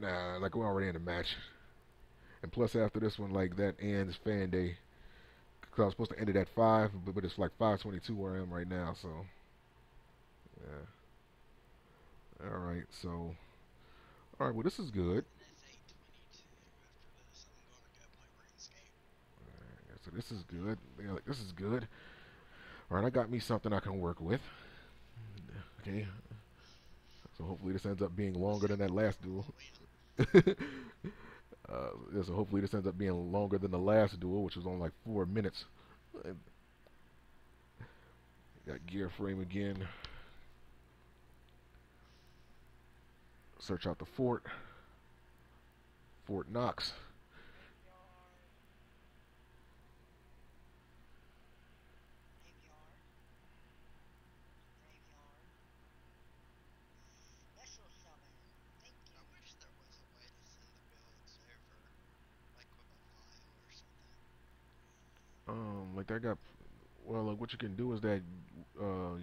Nah, like we're already in the match. And plus, after this one, like that ends fan day. Cause I was supposed to end it at five, but, but it's like 5:22 where I am right now. So, yeah. All right. So, all right. Well, this is good. So this is good. Yeah, like, this is good. All right, I got me something I can work with. Okay. So hopefully this ends up being longer than that last duel. uh, yeah, so hopefully this ends up being longer than the last duel, which was only like four minutes. Got gear frame again. Search out the fort. Fort Knox. Um, like I got, well, like what you can do is that, uh,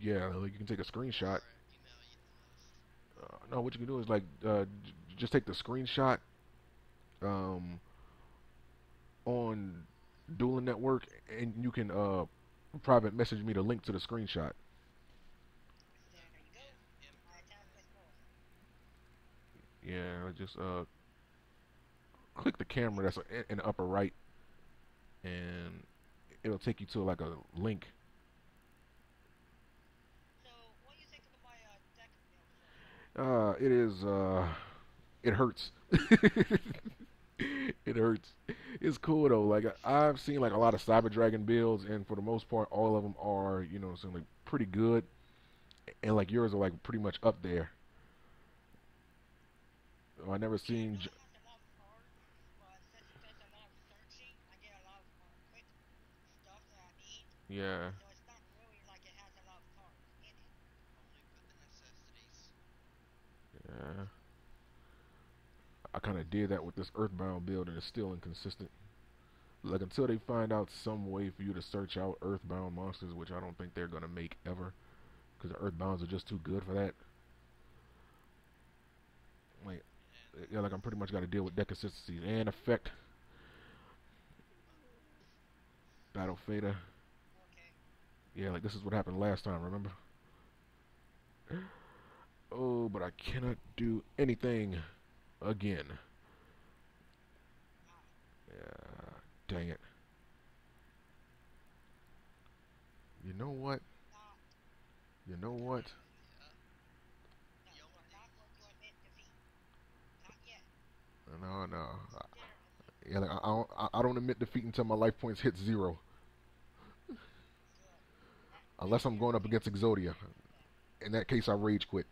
yeah, like you can take a screenshot. Uh, no, what you can do is like, uh, just take the screenshot, um, on Dueling Network, and you can, uh, private message me the link to the screenshot. Yeah, just, uh, click the camera that's in the upper right and it'll take you to like a link. Uh, it is, uh, it hurts. it hurts. It's cool though. Like I've seen like a lot of Cyber Dragon builds, and for the most part, all of them are you know something like pretty good, and like yours are like pretty much up there. Oh, I never seen. Yeah. Yeah. I kind of did that with this Earthbound build, and it's still inconsistent. Like, until they find out some way for you to search out Earthbound monsters, which I don't think they're going to make ever, because the Earthbounds are just too good for that. Like, yeah, like I'm pretty much got to deal with deck consistencies and effect. Battle Fader. Yeah, like this is what happened last time, remember? Oh, but I cannot do anything again. Yeah, dang it. You know what? You know what? No, no. Yeah, like, I, I, don't, I don't admit defeat until my life points hit zero. Unless I'm going up against Exodia. In that case, I rage quit.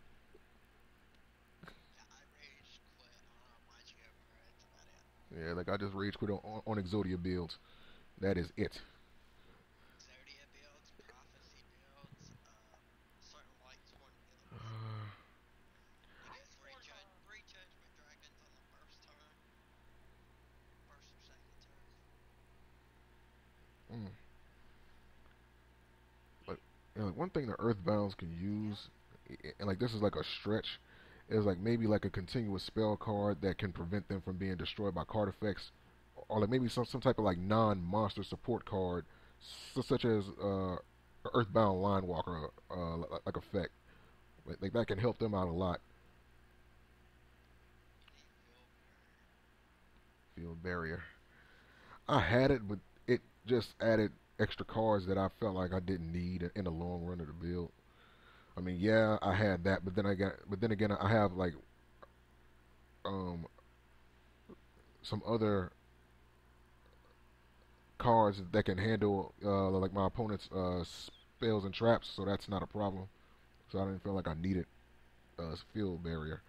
Yeah, like I just rage quit on, on Exodia builds. That is it. And like one thing the Earthbounds can use, and like this is like a stretch, is like maybe like a continuous spell card that can prevent them from being destroyed by card effects, or like maybe some some type of like non-monster support card, so, such as uh, Earthbound Line Walker uh, like effect. Like, that can help them out a lot. Field barrier. I had it, but it just added extra cards that I felt like I didn't need in the long run of the build. I mean, yeah, I had that, but then I got, but then again, I have like, um, some other cards that can handle uh, like my opponent's uh, spells and traps, so that's not a problem. So I didn't feel like I needed a field barrier.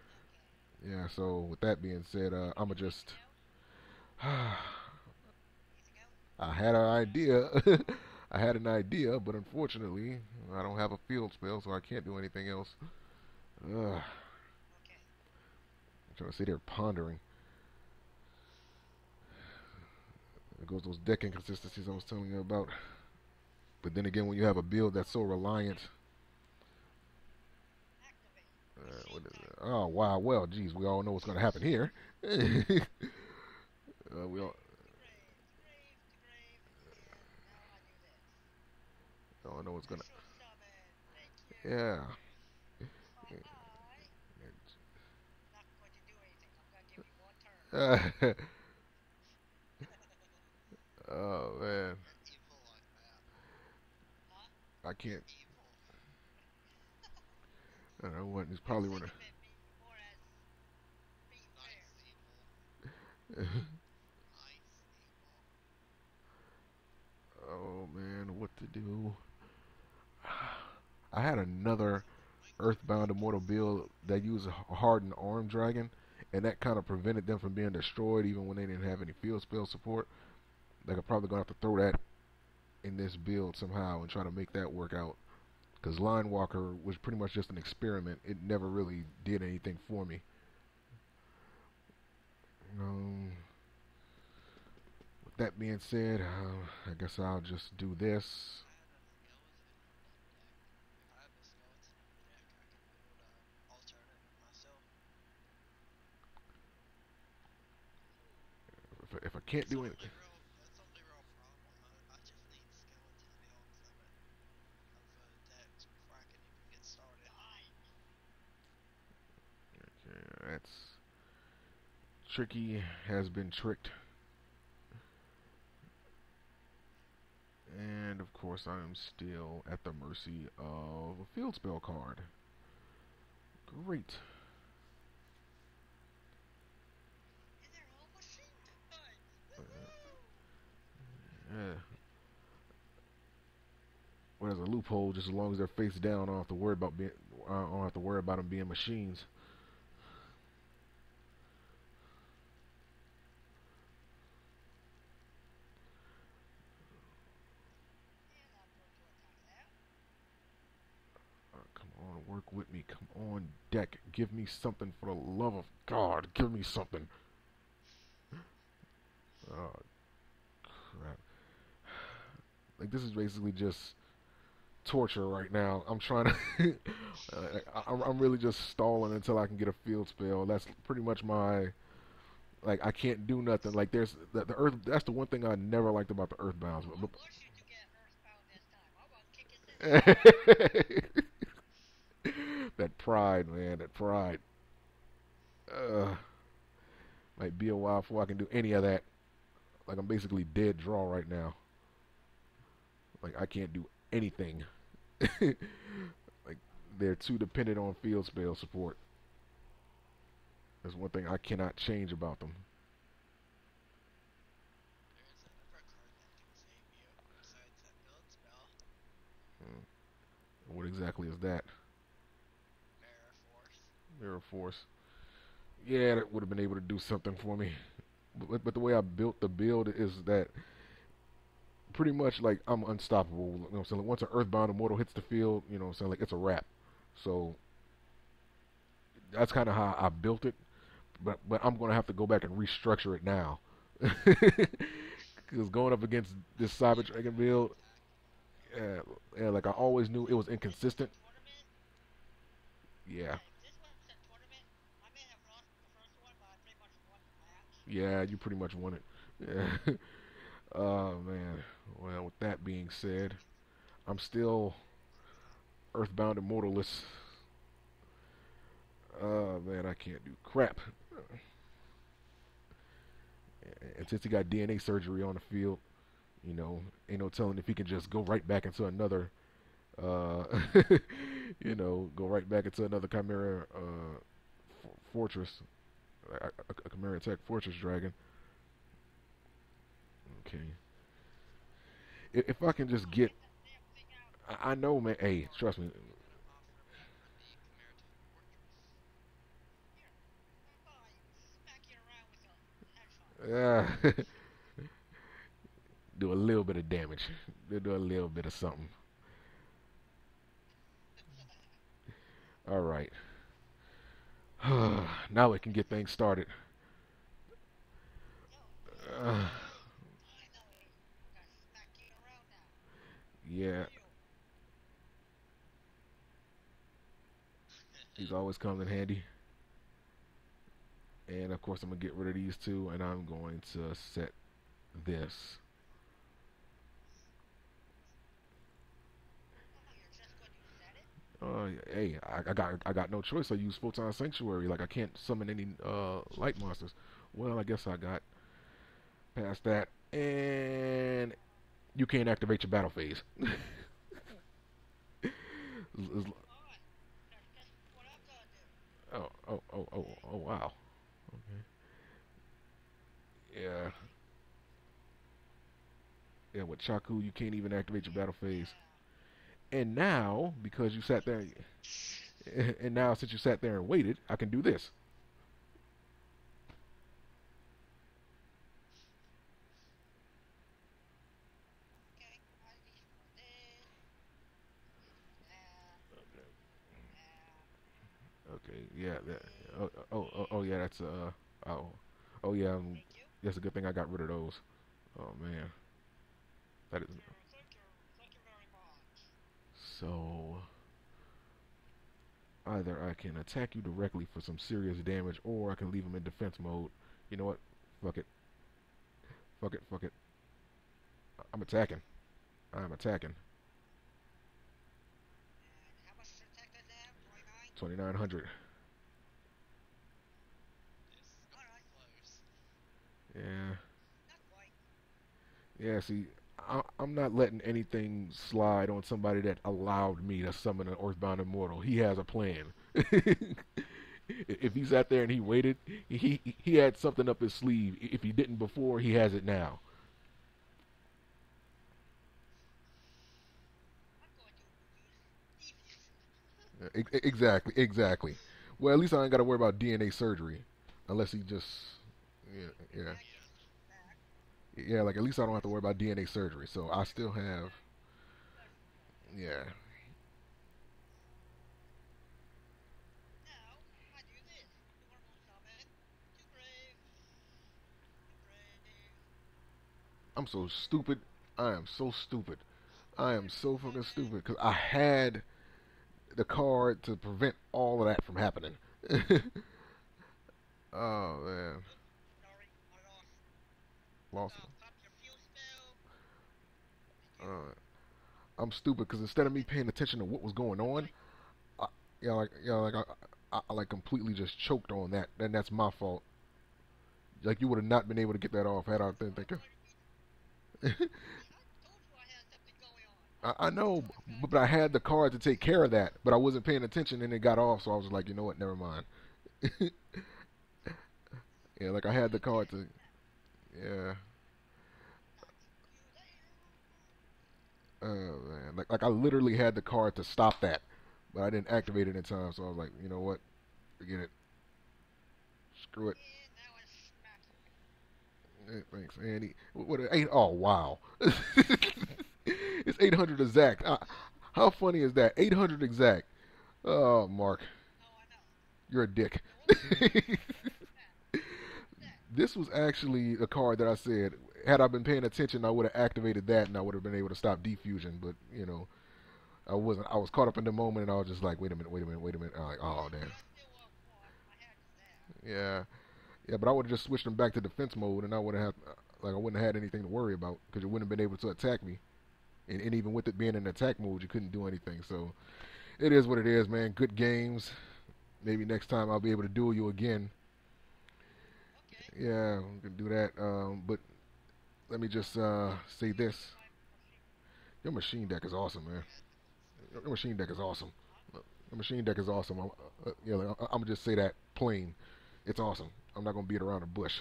Yeah. So with that being said, uh, I'ma just. I had an idea. I had an idea, but unfortunately, I don't have a field spell, so I can't do anything else. Ugh. I'm trying to sit here pondering. There goes those deck inconsistencies I was telling you about. But then again, when you have a build that's so reliant... Uh? Oh wow. Well, geez, we all know what's gonna happen here. uh, we all. All know what's gonna. Yeah. oh man. I can't. I don't know what. He's probably one of. oh man, what to do? I had another Earthbound Immortal build that used a hardened arm dragon, and that kind of prevented them from being destroyed even when they didn't have any field spell support. Like I'm probably gonna have to throw that in this build somehow and try to make that work out. Because Line Walker was pretty much just an experiment. It never really did anything for me. Um, with that being said, uh, I guess I'll just do this. If, I can't do anything. that's tricky has been tricked. And of course I'm still at the mercy of a field spell card. Great yeah. Well, there's a loophole. Just as long as they're face down, I don't have to worry about being. I don't have to worry about them being machines. Uh, come on, work with me. Come on, deck. Give me something for the love of God. Give me something. Oh. Like, this is basically just torture right now. I'm trying to... I'm, I'm really just stalling until I can get a field spell. That's pretty much my... Like, I can't do nothing. Like, there's... The, the Earth... That's the one thing I never liked about the Earthbounds. But, but that pride, man, that pride. Uh, might be a while before I can do any of that. Like I'm basically dead draw right now. Like I can't do anything. like they're too dependent on field spell support. That's one thing I cannot change about them. Hmm. What exactly is that? Mirror Force. Yeah, that would have been able to do something for me. But, but the way I built the build is that pretty much like I'm unstoppable. You know what I'm saying? Like once an Earthbound Immortal hits the field, you know what I'm saying? Like it's a wrap. So that's kind of how I built it. But but I'm gonna have to go back and restructure it now. Because going up against this Cyber Dragon build, yeah, yeah, like I always knew it was inconsistent. Yeah. Yeah, you pretty much won it. Yeah. oh man. Well, with that being said, I'm still Earthbound Immortalist. Oh man, I can't do crap. And since he got DNA surgery on the field, you know, ain't no telling if he can just go right back into another, uh, you know, go right back into another Chimera uh, fortress a, a, a Chimera Tech Fortress Dragon. Okay. If, if I can just get, I, I know, man. Hey, trust me. Yeah. do a little bit of damage. They do a little bit of something. All right. now we can get things started. Uh, yeah. He's always comes in handy. And of course, I'm going to get rid of these two, and I'm going to set this. Uh, hey, I, I, got I got no choice. I use Photon Sanctuary. Like I can't summon any uh, light monsters. Well, I guess I got past that, and you can't activate your battle phase. oh, oh, oh, oh, oh, wow. Okay. Yeah. Yeah, with Chaku, you can't even activate your battle phase. And now, because you sat there, and now since you sat there and waited, I can do this. Okay, yeah, that, oh, oh, oh, oh, yeah, that's, uh, oh, oh, yeah, um, that's a good thing I got rid of those. Oh, man. That is, so, either I can attack you directly for some serious damage, or I can leave him in defense mode. You know what? Fuck it. Fuck it, fuck it. I'm attacking. I'm attacking. 2900. Yeah. Yeah, see, I, am not letting anything slide on somebody that allowed me to summon an Earthbound Immortal. He has a plan. if he sat there and he waited, he he had something up his sleeve. If he didn't before, he has it now. Exactly, exactly. Well, at least I ain't got to worry about DNA surgery, unless he just, yeah, yeah. Yeah, like at least I don't have to worry about DNA surgery. So I still have, yeah. I'm so stupid. I am so stupid. I am so fucking stupid because I had the card to prevent all of that from happening. oh man. Lost uh, I'm stupid because instead of me paying attention to what was going on, I, know, like, know, like I, I, I like completely just choked on that, and that's my fault. Like you would have not been able to get that off had I been thinking. I, I know, but, but I had the card to take care of that, but I wasn't paying attention, and it got off. So I was like, you know what, never mind. yeah, like I had the card to yeah. Oh man, like like I literally had the card to stop that, but I didn't activate it in time. So I was like, you know what, forget it. Screw it. Hey, thanks, Andy. What, eight? Oh wow, it's 800 exact. Uh, how funny is that? 800 exact. Oh, Mark, you're a dick. this was actually a card that I said had I been paying attention, I would have activated that and I would have been able to stop defusion. But you know, I wasn't. I was caught up in the moment and I was just like, wait a minute, wait a minute, wait a minute. I'm like, oh damn. Yeah, yeah, but I would have just switched them back to defense mode and I would have like I wouldn't have had anything to worry about because you wouldn't have been able to attack me. And, and even with it being in attack mode, you couldn't do anything. So it is what it is, man. Good games. Maybe next time I'll be able to duel you again. Yeah, we can do that. Um, but let me just uh, say this: your machine deck is awesome, man. Your machine deck is awesome. Your machine deck is awesome. I'm, uh, you know, I'm gonna just say that plain. It's awesome. I'm not gonna beat around the bush.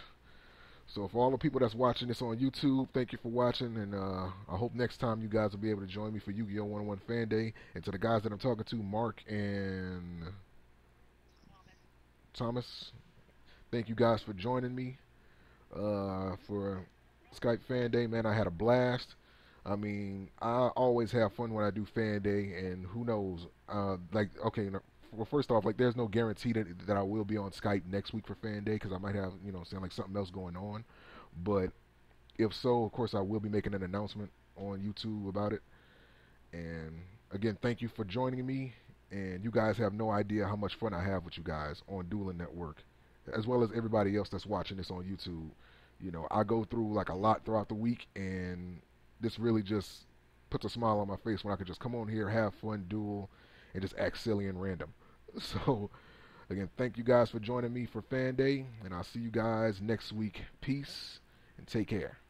So for all the people that's watching this on YouTube, thank you for watching, and uh, I hope next time you guys will be able to join me for Yu-Gi-Oh! 101 Fan Day. And to the guys that I'm talking to, Mark and Thomas, thank you guys for joining me uh, for Skype Fan Day. Man, I had a blast. I mean, I always have fun when I do Fan Day, and who knows? Uh, like, okay, well, first off, like, there's no guarantee that that I will be on Skype next week for Fan Day because I might have, you know, sound like something else going on. But if so, of course, I will be making an announcement on YouTube about it. And again, thank you for joining me. And you guys have no idea how much fun I have with you guys on Dueling Network. As well as everybody else that's watching this on YouTube. You know, I go through like a lot throughout the week, and this really just puts a smile on my face when I can just come on here, have fun, duel, and just act silly and random. So, again, thank you guys for joining me for Fan Day, and I'll see you guys next week. Peace and take care.